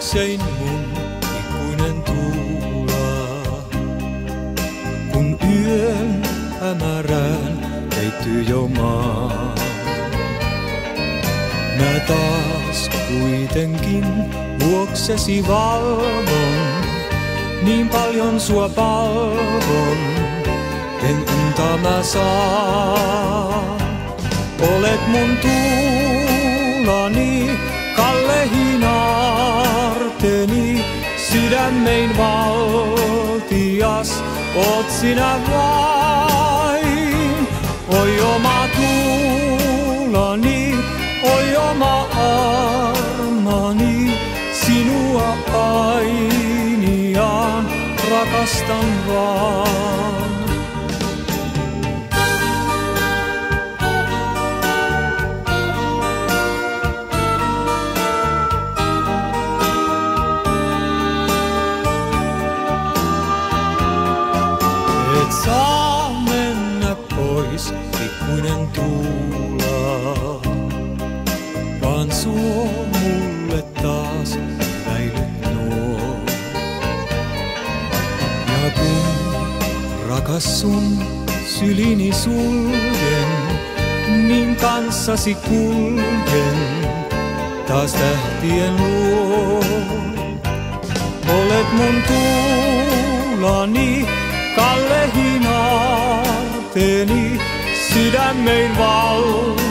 luoksein mun ikuinen tuula. Kun yön hämärään peittyy jo maa. Mä taas kuitenkin vuoksesi valvon, niin paljon sua palvon, en unta mä saa. Olet mun tuulani, sydämein valtias, oot sinä vain. Oi oma tuulani, oi oma armani, sinua ainiaan rakastan vaan. Saa mennä pois, pikkuinen tuula, vaan suo mulle taas väilyt nuo. Ja kun rakas sun sylini suljen, niin kanssasi kuljen taas tähtien luo. Olet mun tuulani, kallehin aarteeni, sydämein valtias,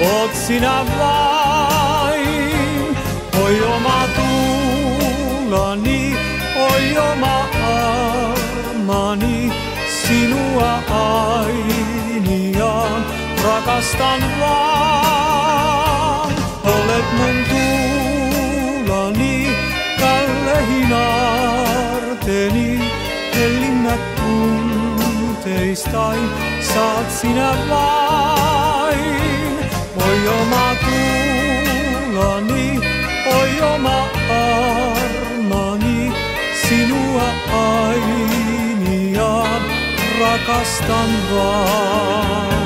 oot sinä vain. Oi oma tuulani, oi oma armani, sinua ainiaan rakastan vaan. Olet mun tuulani, kallehin aarteeni, tunteistain saat sinä vain. Oi oma tuulani, oi oma armani, sinua ainiaan rakastan vaan.